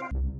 Elizabeth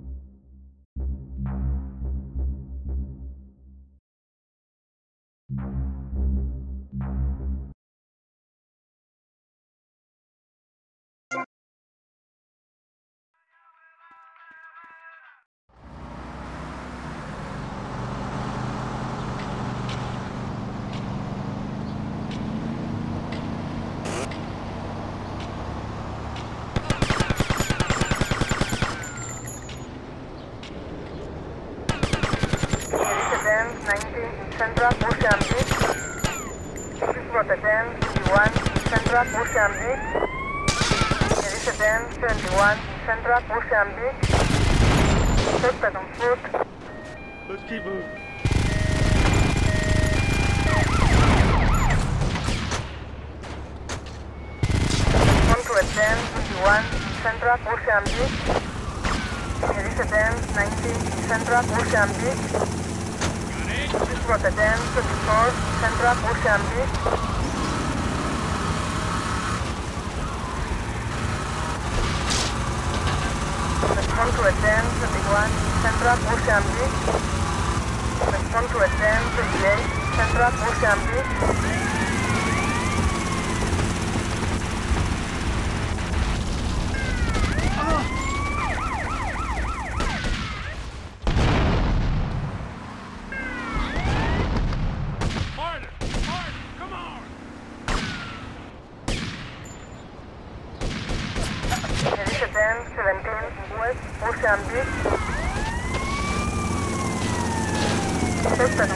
Central Mozambique. Elizabeth 21 Central Mozambique. Suspect on foot. Let's keep moving. One to attend 21 Central Mozambique. Elizabeth 90 Central Mozambique. Rotterdam 24 Central Mozambique. Respond to attend 21 Central Mozambique. Respond to attend 28 Central Mozambique. Harder! Harder! Come on! Elizabeth 17 West Mozambique. On foot.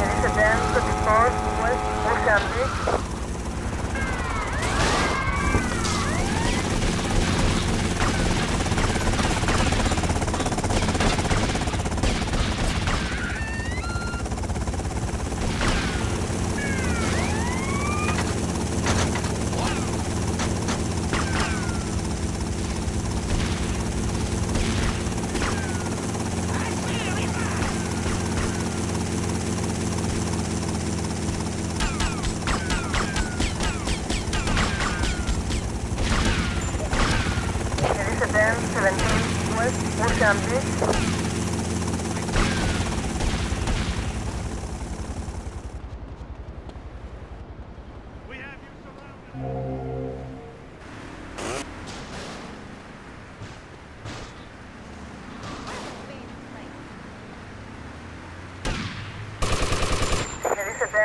Elizabeth 24 West Mozambique.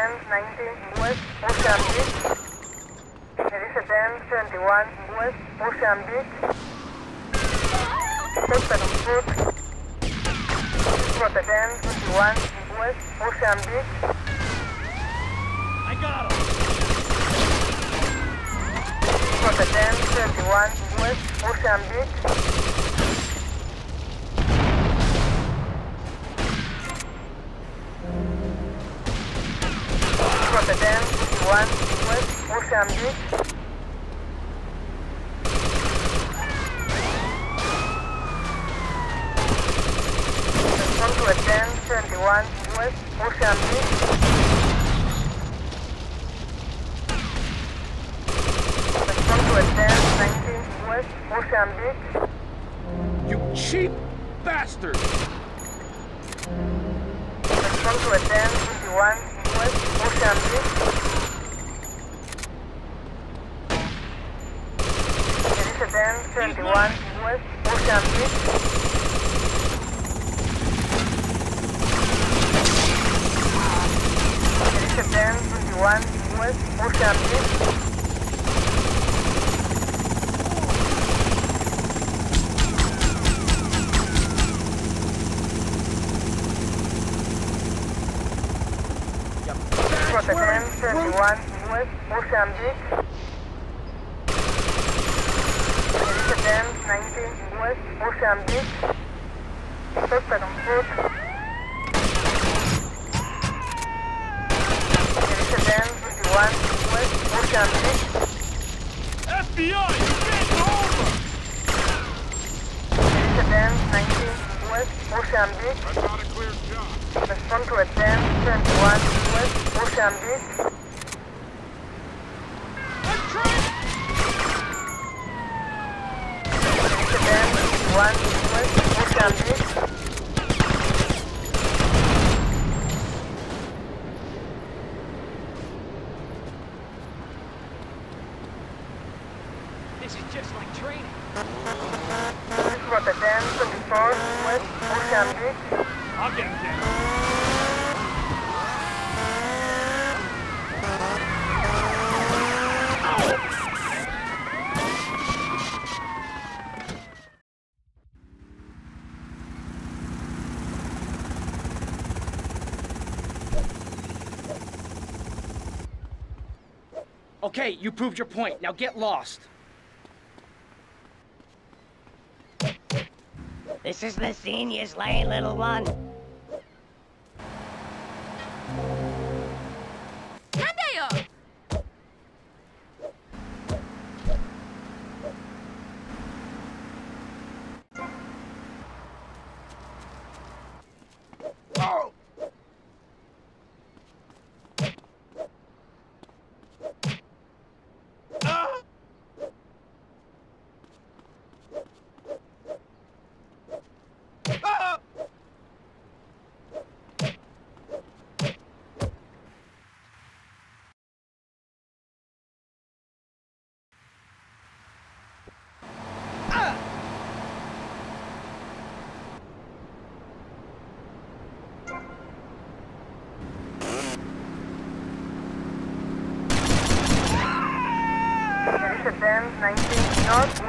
19 West Ocean Beach. There is a 1021 West Ocean Beach. Section of foot. Got a 1021 West Ocean Beach. I got him. Got a 1021 West Ocean Beach. 1, ouest, Mozambique. Respond to west, Mozambique. Respond to a 1019 west, You cheap bastard! Respond to 21 West Mozambique. Elizabeth Rotterdam 21 West Mozambique. Elizabeth 19 West Mozambique. Suspect on foot. Elizabeth 21 West Mozambique. FBI, you can't go over! 19 West Mozambique. A. Respond to attend 21 West Mozambique. I'm trying! Elizabeth 21 West Ocean Beach. This is just like training. This is Rotterdam 24 West Ocean Beach. I'll get him, Ken. Okay, you proved your point. Now get lost. This is the scene you little one. Amsterdam 19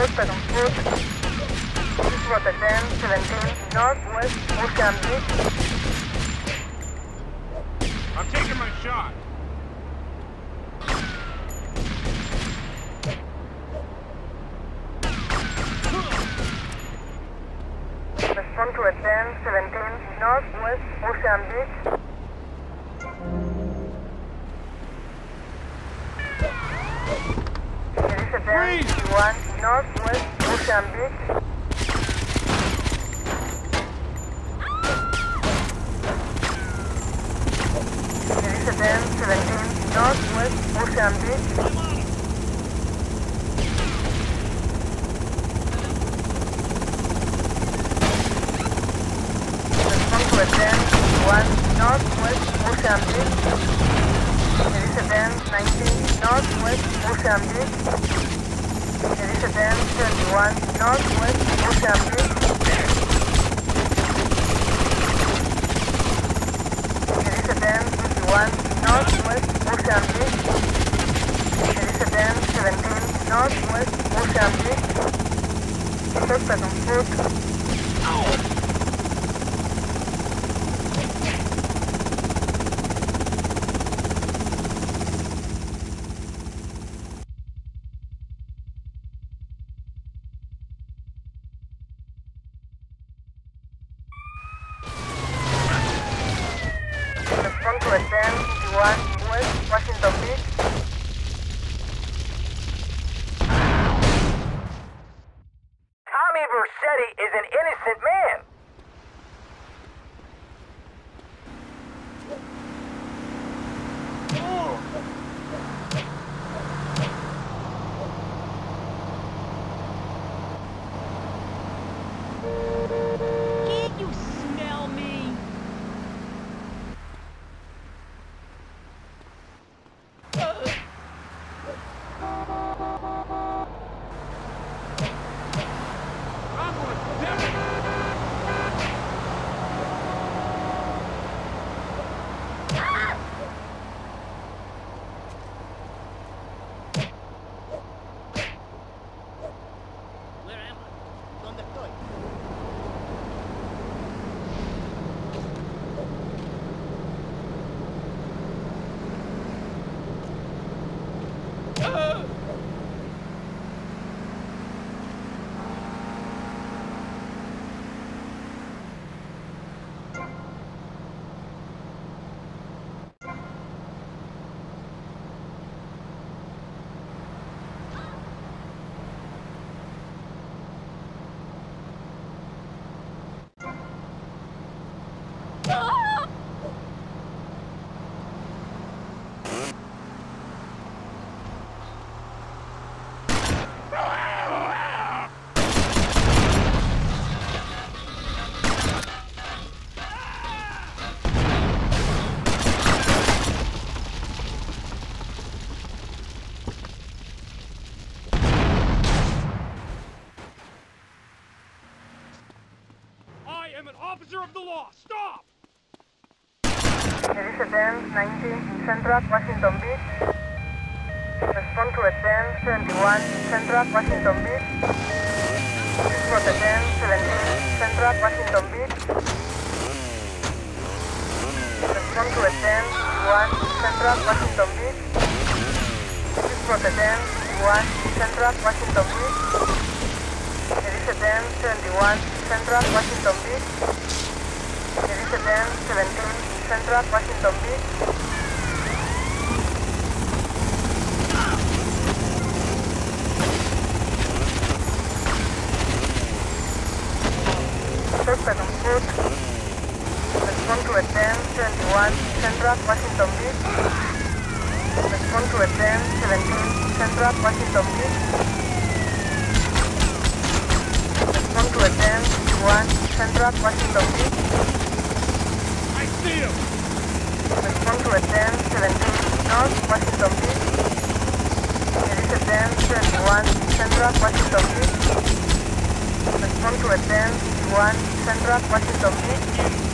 Suspect on foot. This is Rotterdam 17 Northwest Ocean Beach. I'm taking my shot. Respond to Rotterdam 17 Northwest Ocean Beach. Freeze! 51 Northwest Ocean Beach. Rotterdam 17 Northwest Ocean Beach. Respond to Rotterdam 51 Northwest Ocean Beach. Rotterdam 19 Northwest Ocean Beach. Rotterdam 21 Northwest Ocean Beach. Rotterdam 51 Northwest Ocean Beach. Rotterdam 17 Northwest Ocean Beach. On foot. Respond to Rotterdam 51 West Washington Beach. Tommy Vercetti is an innocent man. Can't you smell me? Uh, Danger of the law! Stop! There is a 10, 90 in Central Washington Beach. Respond to a 10, 71 Central Washington Beach. This was a 10, 17 Central Washington Beach. Respond to a 10, 1 Central Washington Beach. This was a 10, 1 Central Washington Beach. There is a 10, 71 Central Washington Beach. There is a 10, 17 Central Washington Beach. Suspect on foot. Respond to a 10, 71 Central Washington Beach. Respond to a 10, 17 Central Washington Beach. Respond to a 10, 1 Central Washington Beach. I see him! Respond to a 10, 17 North Washington Beach. There is a 10, 71 Central Washington Beach. Respond to a 10, 1 Central Washington Beach.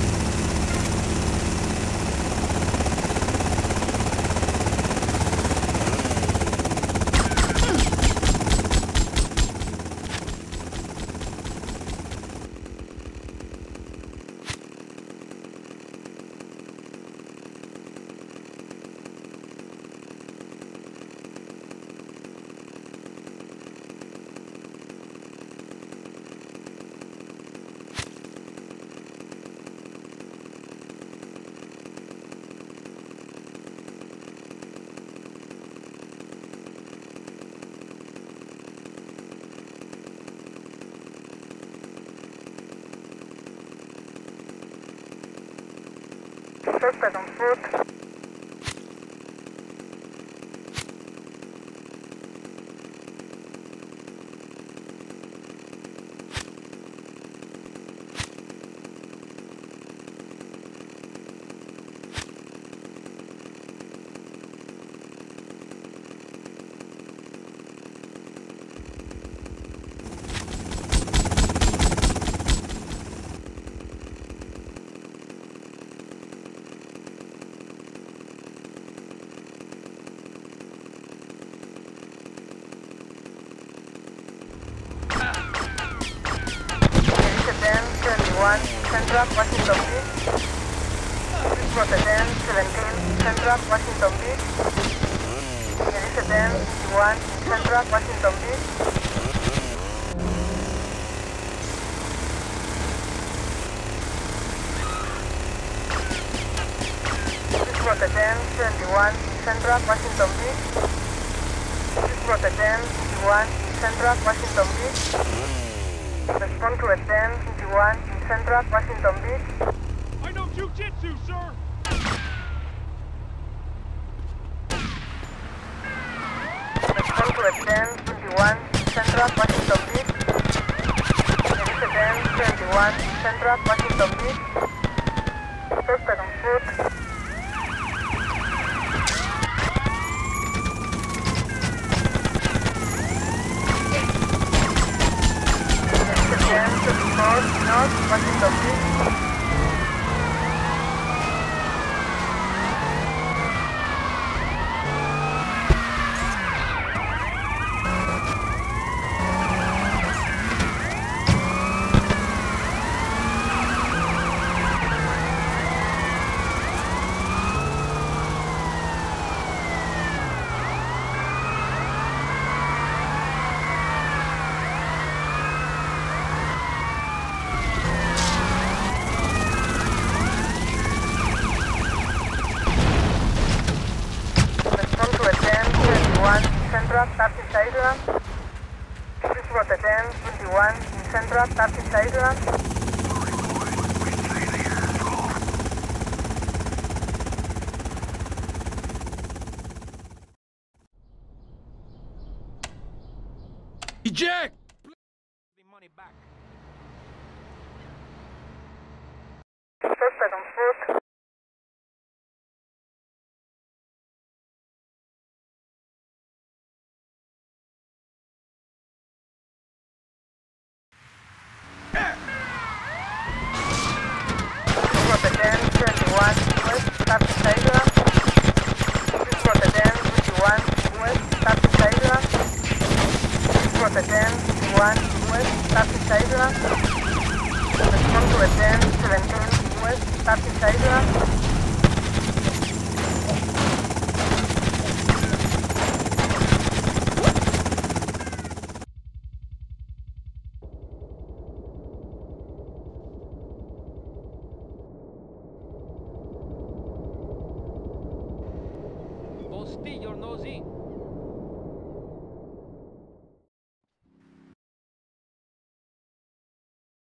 Suspect on foot. There is a 10, 71 Central Washington Beach. This was a 10, 17 Central Washington Beach. There is a 10, 51 Central Washington Beach. This was a 10, 71 Central Washington Beach. This was a 10, 51 Central Washington Beach. Respond to a 10, 51 Central Washington Beach. I know jujitsu, sir! Respond to a 10, 21 Central Washington Beach. There is a 10, 21 Central Washington Beach. Suspect on foot. There is a 10, 24 North Washington Beach. Respond to a 10, 21 Central Turkish Island. This was a 10, 21 in Central Turkish Island. Eject! Suspect on foot. Sidra. The struggle advanced to engage with Papi Sidra.